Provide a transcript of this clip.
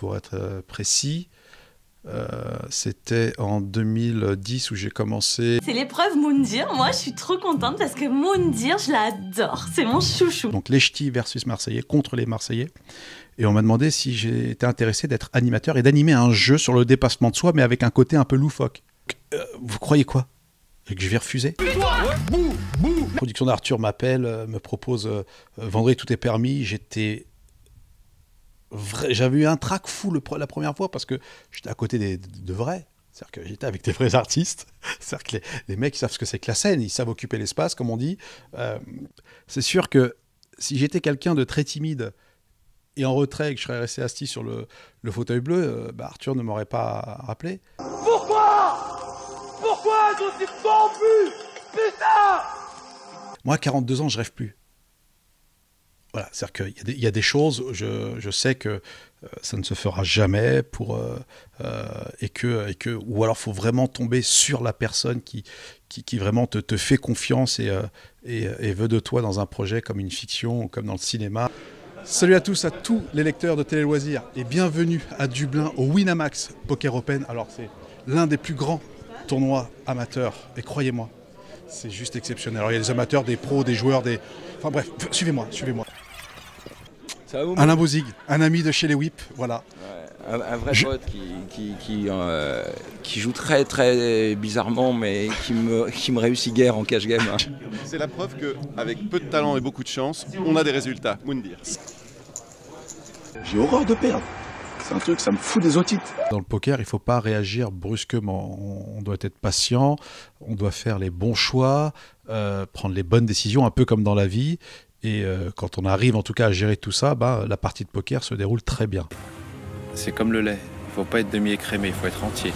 pour être euh, précis. Euh, c'était en 2010 où j'ai commencé. C'est l'épreuve Moundir. Moi, je suis trop contente parce que Moundir, je l'adore. C'est mon chouchou. Donc les ch'tis versus Marseillais contre les Marseillais. Et on m'a demandé si j'étais intéressé d'être animateur et d'animer un jeu sur le dépassement de soi, mais avec un côté un peu loufoque. Euh, vous croyez quoi? Et que je vais refuser? La production d'Arthur m'appelle, me propose euh, Vendredi, tout est permis. J'étais j'avais eu un trac fou le la première fois parce que j'étais à côté des, de vrais. C'est-à-dire que j'étais avec des vrais artistes. C'est-à-dire que les, les mecs ils savent ce que c'est que la scène, ils savent occuper l'espace, comme on dit. Euh, c'est sûr que si j'étais quelqu'un de très timide et en retrait et que je serais resté assis sur le, le fauteuil bleu, euh, bah, Arthur ne m'aurait pas rappelé. Pourquoi? Pourquoi sont ils corrompus Putain Moi, à 42 ans, je rêve plus. Voilà, c'est-à-dire qu'il y, y a des choses, je, je sais que euh, ça ne se fera jamais, pour, euh, euh, et, que, et que, ou alors faut vraiment tomber sur la personne qui, qui, qui vraiment te, te fait confiance et, et, et veut de toi dans un projet comme une fiction, comme dans le cinéma. Salut à tous, à tous les lecteurs de Télé Loisirs et bienvenue à Dublin au Winamax Poker Open. Alors c'est l'un des plus grands tournois amateurs et croyez-moi, c'est juste exceptionnel. Alors il y a des amateurs, des pros, des joueurs, des... Enfin bref, suivez-moi, suivez-moi. Ça va, vous, Alain Bozig, un ami de chez les Whip, voilà. un, un vrai Je- pote qui, qui, qui, euh, qui joue très très bizarrement, mais qui me, qui me réussit guère en cash game. hein. C'est la preuve qu'avec peu de talent et beaucoup de chance, on a des résultats. Moundir. J'ai horreur de perdre. C'est un truc, ça me fout des otites. Dans le poker, il ne faut pas réagir brusquement. On on doit être patient, on doit faire les bons choix, euh, prendre les bonnes décisions, un peu comme dans la vie. Et euh, quand on arrive en tout cas à gérer tout ça, bah, la partie de poker se déroule très bien. C'est comme le lait, il faut pas être demi-écrémé, il faut être entier.